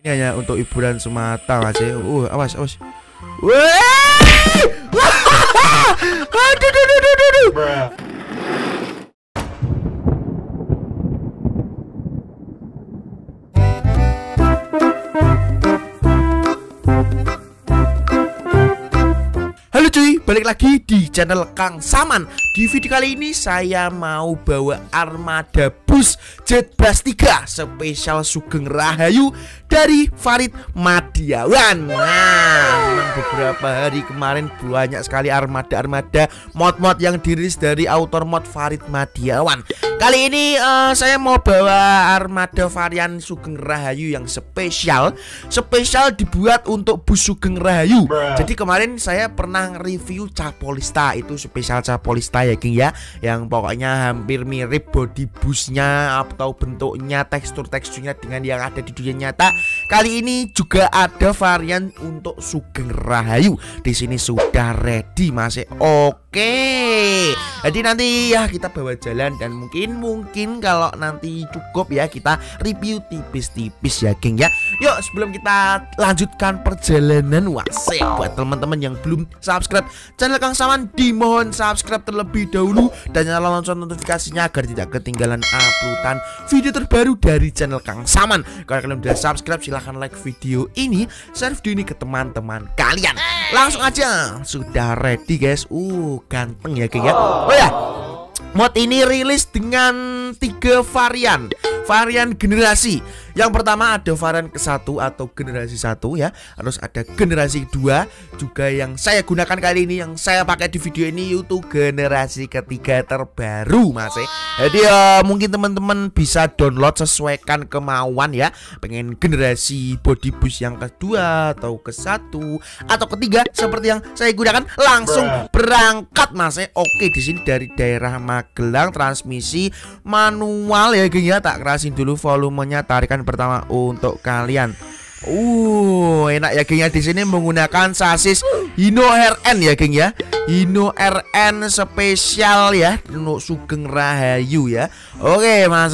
Ini hanya untuk hiburan semata mas ya. Uh, awas, awas. Halo cuy, balik lagi di channel Kang Saman Di video kali ini saya mau bawa armada bus Jet Bus 3 Spesial Sugeng Rahayu dari Farid Madiawan. Nah, beberapa hari kemarin banyak sekali armada-armada mod-mod yang dirilis dari autor mod Farid Madiawan. Kali ini uh, saya mau bawa armada varian Sugeng Rahayu yang spesial. Spesial dibuat untuk bus Sugeng Rahayu. Jadi kemarin saya pernah review Capolista. Itu spesial Capolista ya King ya. Yang pokoknya hampir mirip body busnya atau bentuknya tekstur-teksturnya dengan yang ada di dunia nyata. Kali ini juga ada varian untuk Sugeng Rahayu. Di sini sudah ready masih oke jadi nanti ya kita bawa jalan dan mungkin mungkin kalau nanti cukup ya kita review tipis-tipis ya King ya yuk sebelum kita lanjutkan perjalanan wasik buat teman-teman yang belum subscribe channel Kang Saman dimohon subscribe terlebih dahulu dan nyalakan lonceng notifikasinya agar tidak ketinggalan uploadan video terbaru dari channel Kang Saman. Kalau kalian udah subscribe silahkan like video ini, share video ini ke teman-teman kalian. Langsung aja, sudah ready guys. Uh, ganteng ya guys ya. Oh ya, mod ini rilis dengan tiga varian varian generasi. Yang pertama ada varian ke-1 atau generasi 1 ya. Terus ada generasi kedua juga yang saya gunakan kali ini yang saya pakai di video ini yaitu generasi ketiga terbaru Mas. ya. Jadi uh, mungkin teman-teman bisa download sesuaikan kemauan ya. Pengen generasi body boost yang kedua atau ke-1 atau ketiga seperti yang saya gunakan langsung berangkat Mas. ya. Oke, di sini dari daerah Magelang transmisi manual ya geng ya. Tak kerasin dulu volumenya tarikan pertama untuk kalian. Uh, enak ya geng ya di sini menggunakan sasis Hino RN ya geng ya. Hino RN spesial ya untuk Sugeng Rahayu ya. Oke, Mas.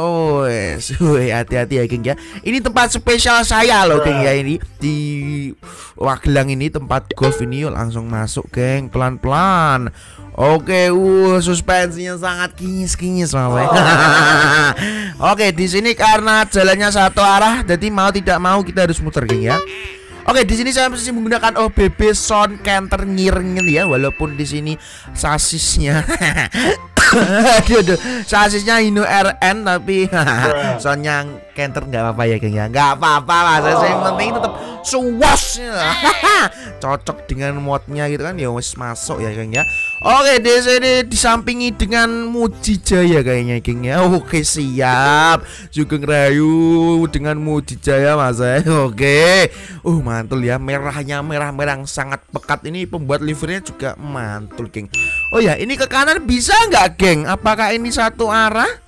Oh, hati-hati ya geng ya. Ini tempat spesial saya loh geng ya ini di Wagelang ini tempat golf ini yuk langsung masuk geng pelan-pelan. Oke, uh suspensinya sangat kinyis-kinyis mas. Oke, di sini karena jalannya satu arah, jadi mau tidak mau kita harus muter, geng ya. Oke, di sini saya masih menggunakan OBB sound canter ngiringin ya, walaupun di sini sasisnya aduh, aduh, sasisnya Hino RN tapi soundnya canter nggak apa-apa ya, geng ya. Nggak apa-apa lah, saya yang penting tetap suwas. Cocok dengan modnya gitu kan, ya wes masuk ya, geng ya. Oke, di sini disampingi dengan Mujijaya kayaknya, geng ya. Oke, siap. Sugeng Rayu dengan Mujijaya, Mas. Oke. Uh, mantul ya. Merahnya merah-merah yang sangat pekat ini pembuat livernya juga mantul, geng. Oh ya, ini ke kanan bisa nggak, geng? Apakah ini satu arah?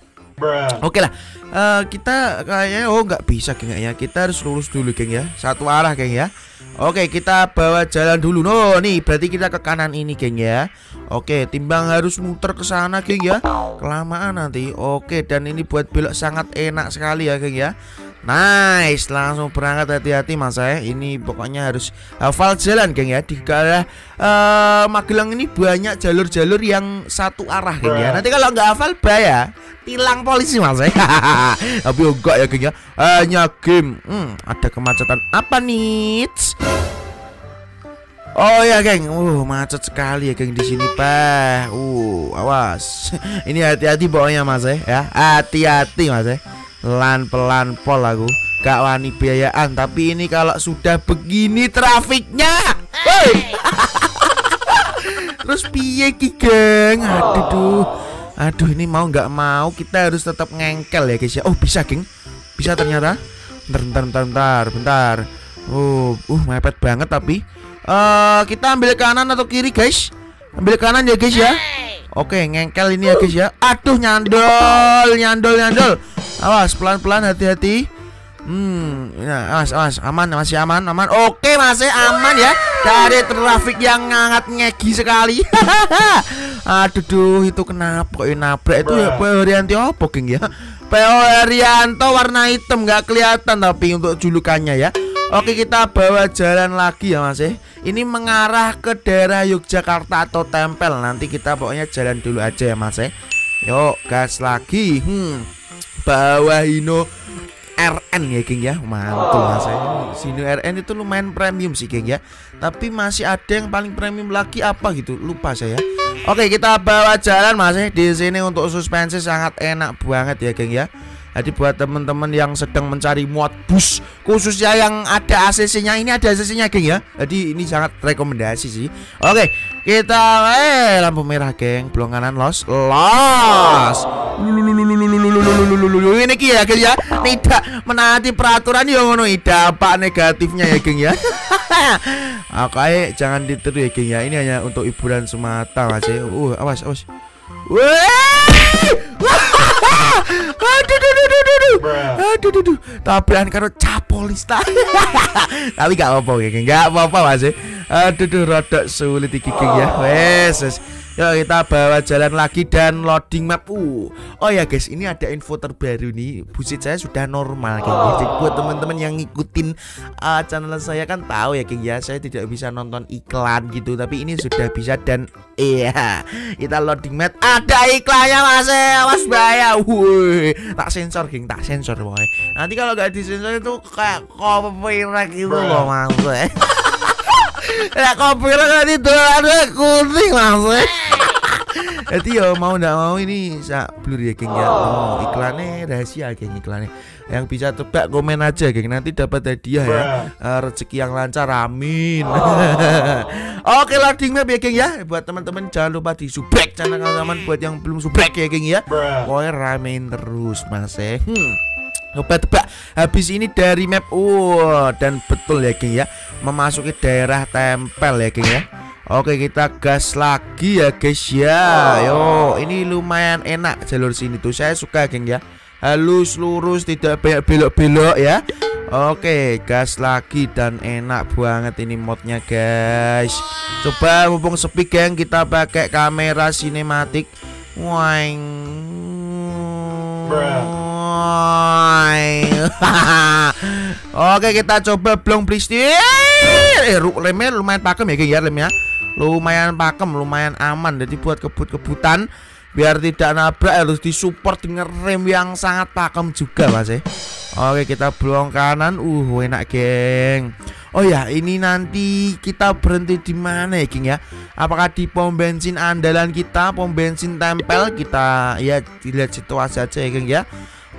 Oke lah, uh, kita kayaknya oh nggak bisa geng ya. Kita harus lurus dulu geng ya. Satu arah geng ya. Oke, kita bawa jalan dulu. No, nih berarti kita ke kanan ini geng ya. Oke, timbang harus muter ke sana geng ya. Kelamaan nanti. Oke, dan ini buat belok sangat enak sekali ya geng ya. Nice, langsung berangkat hati-hati mas saya. Ini pokoknya harus hafal jalan geng ya. Di daerah uh, Magelang ini banyak jalur-jalur yang satu arah geng ya. Nanti kalau nggak hafal bahaya tilang polisi mas ya tapi enggak ya geng ya hanya game hmm, ada kemacetan apa nih Oh ya geng, uh macet sekali ya geng di sini pak. Uh awas, ini hati-hati pokoknya mas ya, hati-hati mas ya. Pelan pelan pol aku, gak wani biayaan. Tapi ini kalau sudah begini trafiknya, hey! terus piye ki geng? Aduh tuh. Aduh ini mau nggak mau kita harus tetap ngengkel ya guys ya. Oh bisa geng, bisa ternyata. Bentar bentar bentar bentar bentar. Oh, uh mepet banget tapi. Uh, kita ambil kanan atau kiri guys? Ambil kanan ya guys ya. Oke ngengkel ini ya guys ya. Aduh nyandol nyandol nyandol. Awas pelan pelan hati-hati. Hmm, ya, awas, awas, aman, masih aman, aman. Oke, masih aman ya dari trafik yang sangat ngegi sekali. Aduh, duh, itu kenapa kok nabrak itu ya Herianti apa, geng ya? PO Herianto warna hitam nggak kelihatan tapi untuk julukannya ya Oke kita bawa jalan lagi ya mas eh. Ini mengarah ke daerah Yogyakarta atau Tempel Nanti kita pokoknya jalan dulu aja ya mas eh. Yuk gas lagi hmm. Bawa Hino RN ya geng ya. Mantul mas eh. Hino RN itu lumayan premium sih geng ya. Tapi masih ada yang paling premium lagi apa gitu? Lupa saya. Oke kita bawa jalan mas eh. Di sini untuk suspensi sangat enak banget ya geng ya jadi buat teman-teman yang sedang mencari muat bus khususnya yang ada ACC-nya ini ada ACC-nya geng ya. Jadi ini sangat rekomendasi sih. Oke, kita eh lampu merah geng, belum kanan los. Los. Ini ya geng ya. Tidak menaati peraturan yang ngono dampak negatifnya ya geng ya. Oke, jangan ditiru ya geng ya. Ini hanya untuk hiburan semata Mas. Uh, awas awas. aduh, aduh, aduh, aduh, aduh, aduh, tapi kan karo capolista. Tapi gak apa-apa, gak apa-apa Mas. Aduh, aduh, rada sulit iki ya. Wes, Yuk kita bawa jalan lagi dan loading map. Uh. Oh ya guys, ini ada info terbaru nih. Busit saya sudah normal geng. Jadi buat teman-teman yang ngikutin uh, channel saya kan tahu ya geng ya, saya tidak bisa nonton iklan gitu, tapi ini sudah bisa dan iya, kita loading map ada iklannya Mas. Awas bahaya. Wuh. Tak sensor geng, tak sensor boy. Nanti kalau gak disensor itu kayak copyright gitu loh Mas. Ya copyright nanti tuh ada kuning Mas. Jadi yo mau ndak mau ini sak blur ya geng ya. Oh, iklannya rahasia geng iklannya. Yang bisa tebak komen aja geng nanti dapat hadiah ya. Uh, rezeki yang lancar amin. Oke loading map ya geng ya. Buat teman-teman jangan lupa di subscribe channel teman buat yang belum subscribe ya geng ya. Pokoknya ramein terus Mas eh. Hmm. Coba tebak habis ini dari map uh dan betul ya geng ya. Memasuki daerah tempel ya geng ya. Oke kita gas lagi ya guys ya. Yo ini lumayan enak jalur sini tuh. Saya suka geng ya. Halus lurus tidak banyak belok-belok ya. Oke gas lagi dan enak banget ini modnya guys. Coba mumpung sepi geng kita pakai kamera sinematik. Wang Oke kita coba blong please Eh lemnya lumayan pakem ya geng ya lemnya lumayan pakem lumayan aman. Jadi buat kebut-kebutan biar tidak nabrak harus disupport dengan rem yang sangat pakem juga mas eh. Oke kita belong kanan. Uh enak geng. Oh ya ini nanti kita berhenti di mana ya geng ya? Apakah di pom bensin andalan kita pom bensin tempel kita? Ya dilihat situasi aja ya geng ya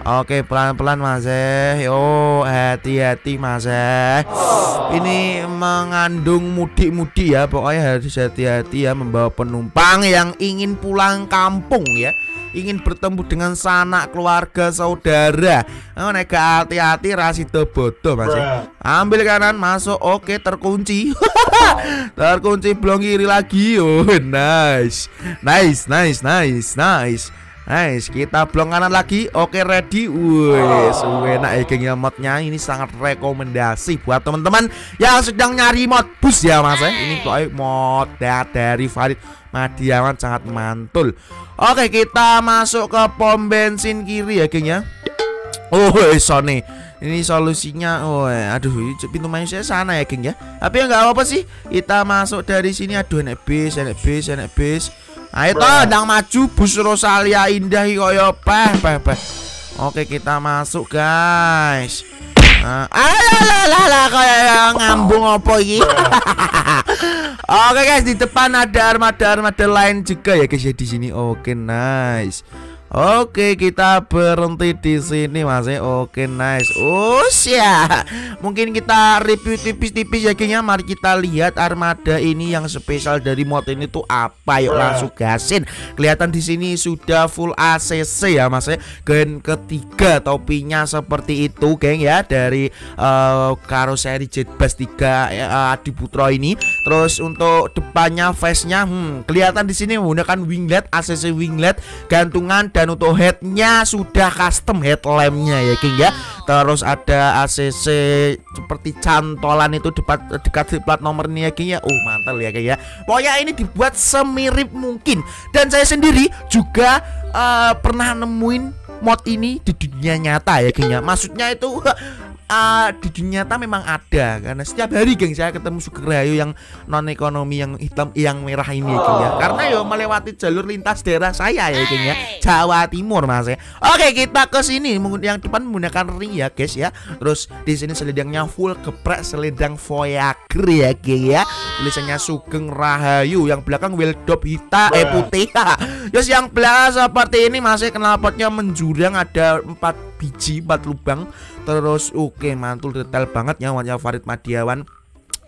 Oke pelan-pelan mas eh. Yo hati-hati mas eh. Ini mengandung mudik-mudik ya. Pokoknya harus hati-hati ya Membawa penumpang yang ingin pulang kampung ya. Ingin bertemu dengan sanak keluarga saudara. Oh, nega hati-hati rasido bodoh mas ya. ambil kanan masuk. Oke terkunci. Terkunci belum kiri lagi. Oh nice. Nice nice nice nice Nice, kita belum kanan lagi. Oke, ready. Wih, oh. enak ya geng ya modnya. Ini sangat rekomendasi buat teman-teman yang sedang nyari mod bus ya Mas. Ya. Ini pokoknya mod dari Farid Madiawan sangat mantul. Oke, kita masuk ke pom bensin kiri ya geng ya. Oh, Sony. Ini solusinya, oh, aduh, pintu manusia sana ya, geng ya. Tapi nggak apa-apa sih, kita masuk dari sini. Aduh, enak bis, enak bis, enak bis. Ayo toh, ndang maju bus Rosalia Indah koyo peh peh peh. Oke, kita masuk, guys. Nah, alah kayak ngambung apa ini? Oke guys, di depan ada armada-armada lain juga ya guys ya di sini. Oke, nice. Oke, kita berhenti di sini Mas. Oke, nice. Oh, ya. Mungkin kita review tipis-tipis ya kayaknya. Mari kita lihat armada ini yang spesial dari mod ini tuh apa. Yuk langsung gasin. Kelihatan di sini sudah full ACC ya Mas. Gen ketiga topinya seperti itu, geng ya dari uh, karoseri Jetbus 3 ya, uh, Adi Putro ini. Terus untuk depannya face-nya hmm, kelihatan di sini menggunakan winglet, ACC winglet, gantungan dan untuk headnya sudah custom headlampnya ya King ya. Terus ada ACC seperti cantolan itu dekat dekat plat nomor ini ya King ya. Oh mantel ya King ya. Pokoknya ini dibuat semirip mungkin. Dan saya sendiri juga uh, pernah nemuin mod ini di dunia nyata ya geng ya. Maksudnya itu uh, di dunia nyata memang ada karena setiap hari geng saya ketemu Rahayu yang non ekonomi yang hitam yang merah ini ya geng ya. Karena yo melewati jalur lintas daerah saya ya geng ya. Jawa Timur mas ya. Oke kita ke sini yang depan menggunakan ring ya guys ya. Terus di sini selendangnya full geprek selendang Voyager ya geng ya. Tulisannya Sugeng Rahayu yang belakang wildop hitam eh putih. Terus yang belakang seperti ini masih knalpotnya menjurang ada empat biji empat lubang. Terus oke mantul detail banget ya wajah Farid Madiawan.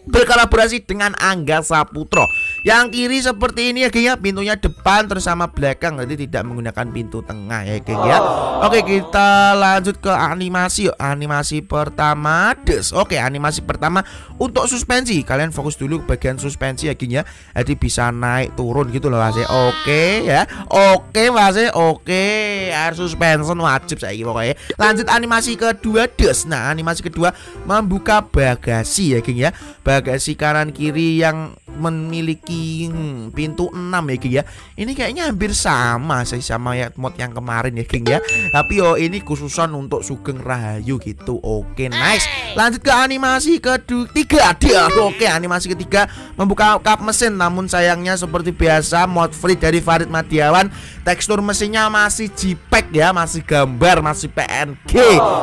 Berkolaborasi dengan Angga Saputro yang kiri seperti ini ya geng ya. Pintunya depan terus sama belakang. Jadi tidak menggunakan pintu tengah ya geng ya. Oke kita lanjut ke animasi yuk. Animasi pertama des. Oke animasi pertama untuk suspensi. Kalian fokus dulu ke bagian suspensi ya geng ya. Jadi bisa naik turun gitu loh mas ya. Oke ya. Oke mas ya. Oke air suspension wajib saya pokoknya. Lanjut animasi kedua des. Nah animasi kedua membuka bagasi ya geng ya. Bagasi kanan kiri yang memiliki hmm, pintu 6 ya geng ya. Ini kayaknya hampir sama sih sama ya mod yang kemarin ya geng ya. Tapi oh ini khususan untuk Sugeng Rahayu gitu. Oke nice. Lanjut ke animasi ketiga dia Oke animasi ketiga membuka kap mesin. Namun sayangnya seperti biasa mod free dari Farid Madiawan. Tekstur mesinnya masih JPEG ya Masih gambar masih PNG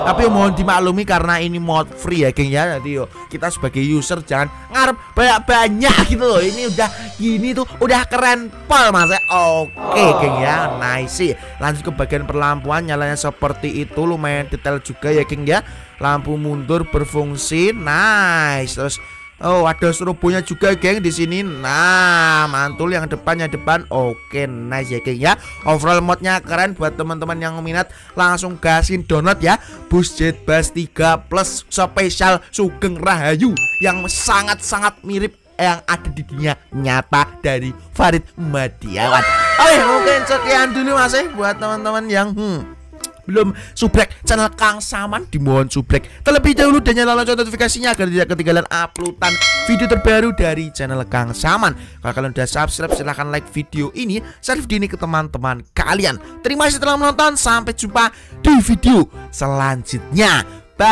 Tapi mohon dimaklumi karena ini mod free ya geng ya. Jadi yo kita sebagai user jangan ngarep banyak-banyak gitu loh ini udah gini tuh udah keren pol mas ya oke geng ya nice sih lanjut ke bagian perlampuan nyalanya seperti itu lumayan detail juga ya geng ya lampu mundur berfungsi nice terus Oh, ada strobonya juga, geng, di sini. Nah, mantul yang depannya depan. Oke, nice ya, geng ya. Overall modnya keren buat teman-teman yang minat. Langsung gasin download ya. Bus Jet Bus 3 Plus Spesial Sugeng Rahayu yang sangat-sangat mirip yang ada di dunia nyata dari Farid Madiawan. Oke, mungkin sekian dulu Mas eh buat teman-teman yang hmm, belum subrek channel Kang Saman dimohon subrek terlebih dahulu dan nyalakan lonceng notifikasinya agar tidak ketinggalan uploadan video terbaru dari channel Kang Saman. Kalau kalian udah subscribe silahkan like video ini share video ini ke teman-teman kalian. Terima kasih telah menonton sampai jumpa di video selanjutnya. Bye